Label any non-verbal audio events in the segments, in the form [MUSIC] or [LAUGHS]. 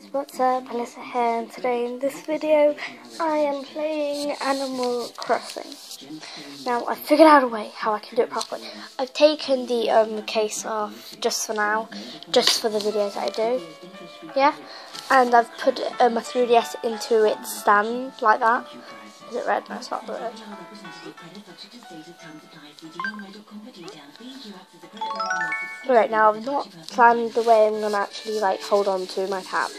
guys, what's up? Alyssa here and today in this video I am playing Animal Crossing. Now I've figured out a way how I can do it properly. I've taken the um, case off just for now, just for the videos I do. Yeah? And I've put um, my 3DS into its stand like that. Is it red? No, it's not red. Right now, I've not planned the way I'm going to actually like hold on to my tab.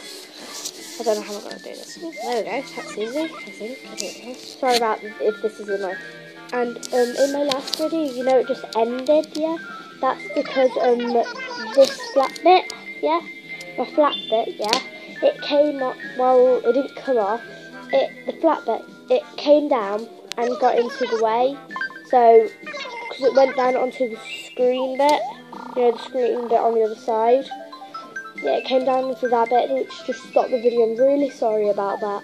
I don't know how I'm going to do this. There we go, that's easy, I think. I don't know. Sorry about if this is in my... And um, in my last video, you know, it just ended, yeah? That's because um, this flat bit, yeah? The flat bit, yeah? It came up, well, it didn't come off. It, the flat bit, it came down and got into the way. So, because it went down onto the screen bit, you know, the screen bit on the other side. Yeah, it came down into that bit, which just stopped the video. I'm really sorry about that.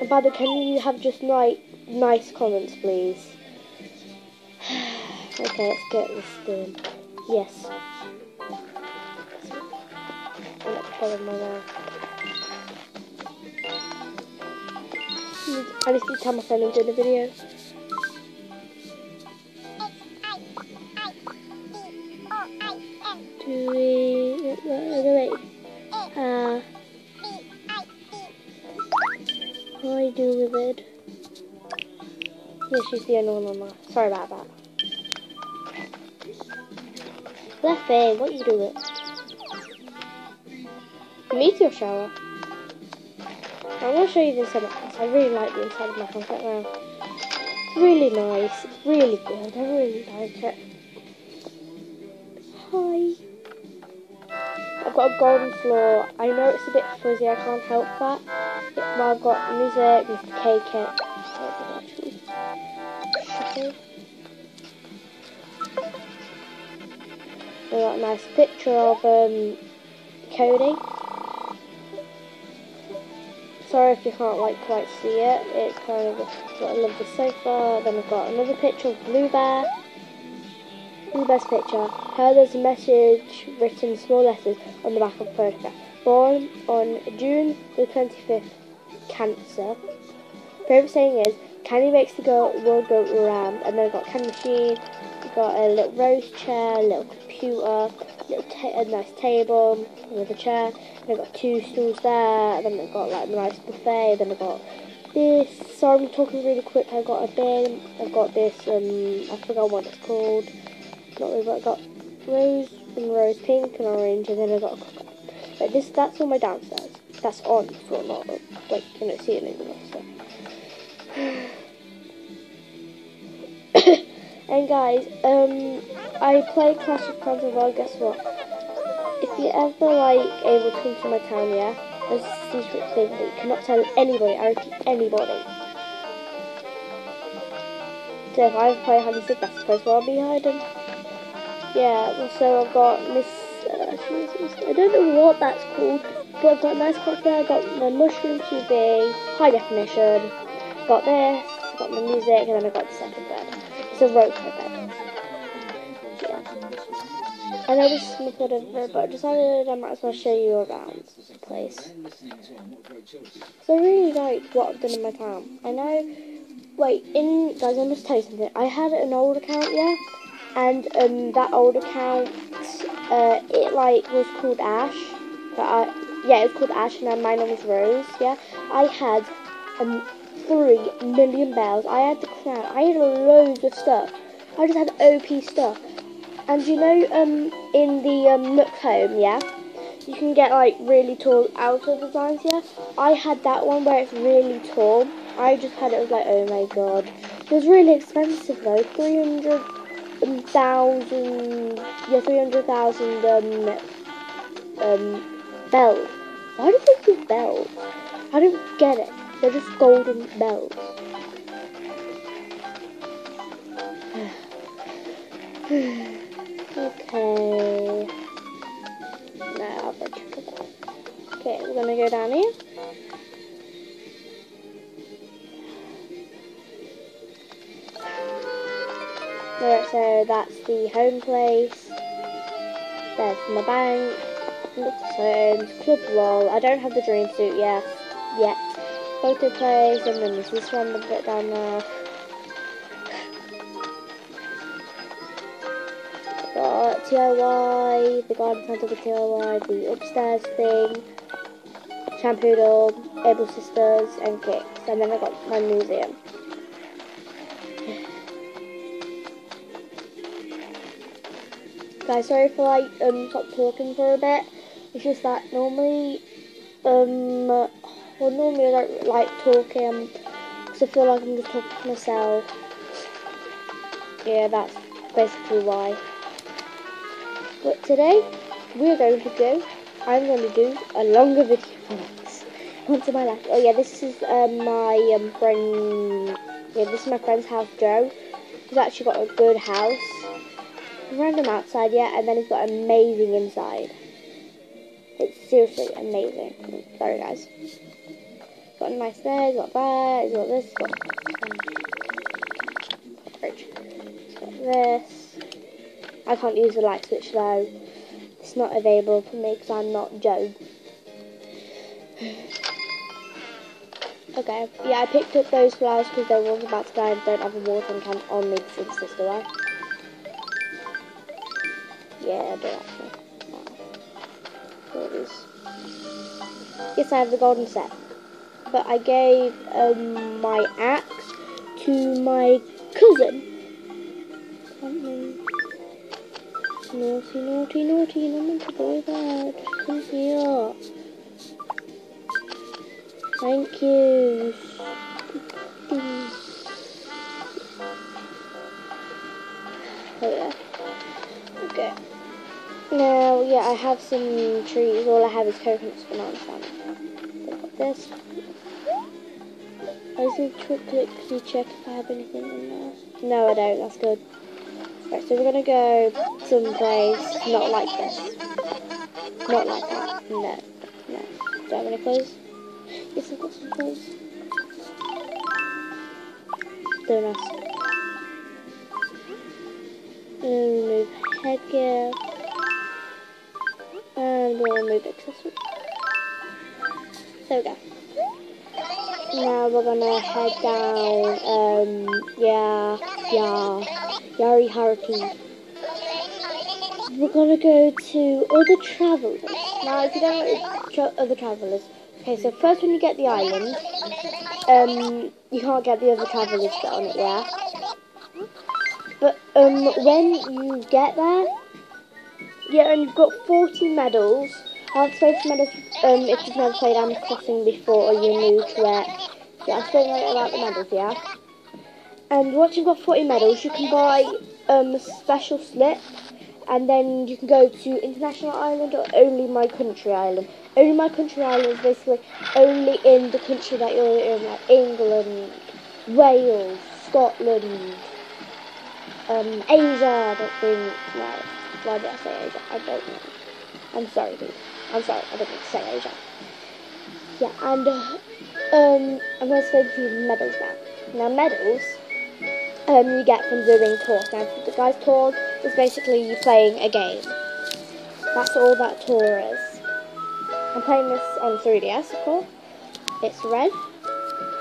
And by the way, can you have just like nice comments, please? [SIGHS] okay, let's get this done. Yes. Let's my mouth. I need to tell my friend I'm doing a video. Do we... Wait, wait. Uh... What do I do with it? Yeah, she's the only one on there. Sorry about that. Leffy, what are you doing? Meteor shower. I'm to show you this. I really like the inside of my right now. Really nice. It's really good. I really like it. Hi. I've got a golden floor. I know it's a bit fuzzy. I can't help that. Well, I've got music, Mr. K-Kit. I got a nice picture of um, Cody sorry if you can't like quite see it. It's kind of got a lovely sofa. Then we've got another picture of Blue Bear. Blue Bear's picture. Here there's a message written in small letters on the back of the photograph. Born on June the 25th, Cancer. Favorite saying is, Candy makes the girl world go round. And then we've got candy machine. We've got a little rose chair, a little computer, a nice table, another chair. I've got two stools there, then I've got like a nice buffet, then I've got this, sorry I'm talking really quick, I've got a bin, I've got this, um, I forgot what it's called, not really, I've got rose and rose pink and orange, and then I've got a cooker. But this, that's all my downstairs. That's on for not, like, you know, anymore, so. [SIGHS] and guys, um, I play Clash of Clans as well, guess what? if you ever like able to come to my town, yeah, there's a secret thing that you cannot tell anybody. I repeat, anybody. So if I ever play and seek, that's the place where I'll be hiding. Yeah, so I've got Miss. Uh, I don't know what that's called, but I've got a nice clock there. I've got my mushroom TV, high definition. Got this, got my music, and then I've got the second bed. It's a rope I know this is whatever, but I decided I might as well show you around the place. So I really like what I've done in my town. I know, wait, in, guys, I must tell you something. I had an old account, yeah? And um, that old account, uh, it like was called Ash. But I, yeah, it was called Ash, and my name was Rose, yeah? I had um, three million bells. I had the crown. I had loads of stuff. I just had OP stuff. And you know, um, in the um, Nook home, yeah, you can get like really tall outer designs, yeah. I had that one where it's really tall. I just had it, was like, oh my god. It was really expensive though, 300,000, yeah, 300,000 um, um, bells. Why do they give bells? I don't get it. They're just golden bells. [SIGHS] [SIGHS] the home place. There's my bank. Homes, Club LOL. I don't have the dream suit yet. Yet. Photo place, and then there's this random bit down there. Got TIY, the garden centre with TIY, the upstairs thing, Shampoodle, Able Sisters, and Kicks. And then I got my museum. Guys, sorry for like um stop talking for a bit. It's just that normally um well normally I don't like talking because I feel like I'm just talking to myself. Yeah, that's basically why. But today we're going to do I'm going to do a longer [LAUGHS] video once. Once in my life. Oh yeah, this is um, my um, friend. Yeah, this is my friend's house, Joe. He's actually got a good house random outside, yeah, and then it's got amazing inside. It's seriously amazing. Sorry, guys. Got a nice there, it's got that, it's got this, it's got, got this. I can't use the light switch though. It's not available for me because I'm not Joe. [SIGHS] okay, yeah, I picked up those flowers because they were about to die and don't have a watering can on me since this do I? Yeah, do actually. Wow. Yes, I have the golden set. But I gave um, my axe to my cousin. Naughty, naughty, naughty, you're not meant to do that. Just come here. Thank you. Oh yeah. Okay. Now, yeah, I have some trees. All I have is coconuts, bananas, and got this. I just need to quickly check if I have anything in there. No, I don't. That's good. Right, so we're gonna go someplace not like this. Not like that. No. No. Do I have any clothes? Yes, I've got some clothes. Don't ask. Oh, Remove headgear. We'll remove accessories. There we go. Now we're gonna head down, um, yeah, yeah, Yari Haraki. We're gonna go to other travelers. Now, if you don't know tra other travelers, okay, so first when you get the island, um, you can't get the other travelers bit on it, yeah? But, um, when you get there, yeah, and you've got 40 medals. I'll explain medals um, if you've never played Animal Crossing before or you're new to it. Yeah, I'll explain later about the medals, yeah? And once you've got 40 medals, you can buy um, a special slip and then you can go to International Island or Only My Country Island. Only My Country Island is basically only in the country that you're in, like England, Wales, Scotland, um, Asia, I don't think, no. Why did I say Asia? I don't know. I'm sorry, dude. I'm sorry. I didn't say Asia. Yeah, and uh, um, I'm going to to you medals now. Now, medals um, you get from doing tours. Now, the guy's tour is basically you playing a game. That's all that tour is. I'm playing this on 3DS, of course. It's red.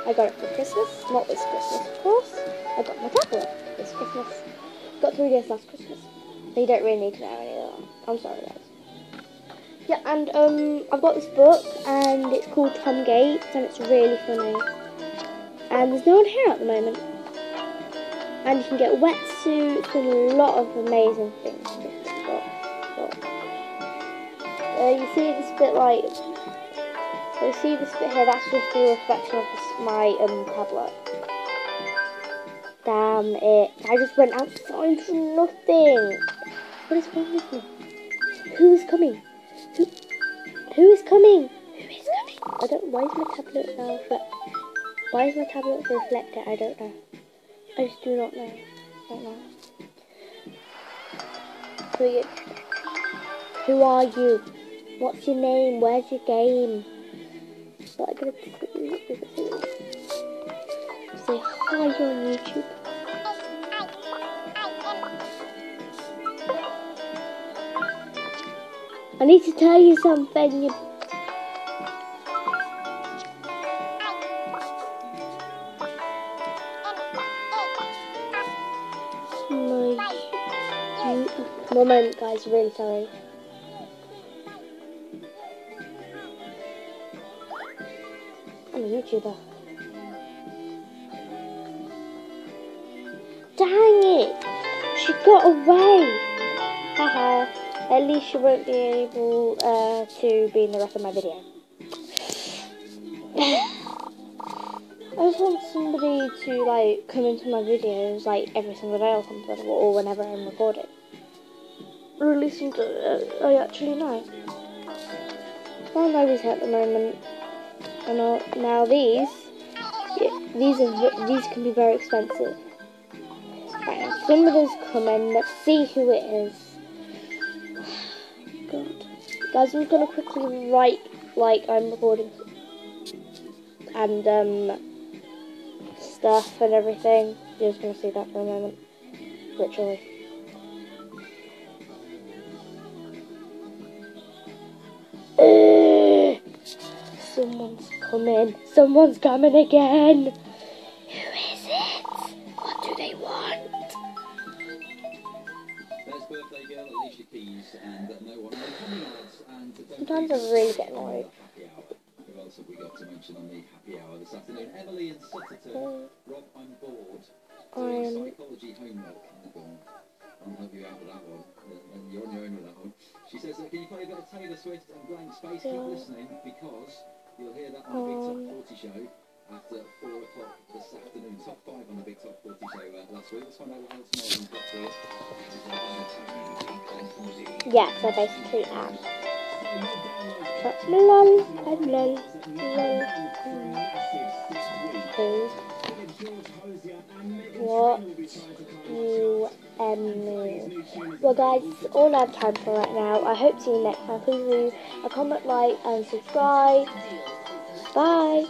I got it for Christmas. Not this Christmas, of course. I got my tablet this Christmas. Got 3DS last Christmas. You don't really need to know any of that. I'm sorry, guys. Yeah, and um, I've got this book, and it's called Tom Gates, and it's really funny. And there's no one here at the moment. And you can get wetsuits and a lot of amazing things. Uh, you see this bit like, so you see this bit here, that's just the reflection of this, my um, tablet. Damn it. I just went outside for nothing. What is wrong with me? Who is coming? Who, who is coming? Who is coming? I don't. Why is my tablet now? Why is my tablet reflected? I don't know. I just do not know. I don't know. Who are you? Who are you? What's your name? Where's your game? Gonna? Say hi on YouTube. I need to tell you something, you moment, guys. Really sorry. I'm a YouTuber. Dang it! She got away! Haha. At least she won't be able uh, to be in the rest of my video. [LAUGHS] I just want somebody to like come into my videos like every single day or something, or whenever I'm recording. Or at least uh, I actually know. Well, nobody's at the moment. And now these, yeah, these are these can be very expensive. Right, somebody's coming. Let's see who it is. Guys, I'm gonna quickly write like I'm recording and um stuff and everything. You're just gonna see that for a moment, literally. Someone's coming. Someone's coming again. Really get annoyed. Who else have we got to mention on the happy hour this afternoon? Emily and Sutterton. Rob, I'm bored. Doing psychology homework. Oh, God. I'll help you out with that one. And you're on your own with that one. She says, can you play a bit of Taylor Swift and Blank Space? Keep Yeah. listening because you'll hear that on the Big Um. Top 40 show after 4 o'clock this afternoon. Top 5 on the Big Top 40 show uh, last week. Let's find out what else Marvin's got for us. Yes, I basically am. Lol, lol, lol. What? You um. Well, guys, all I have time for right now. I hope to see you next time. Please leave a comment, like, and subscribe. Bye.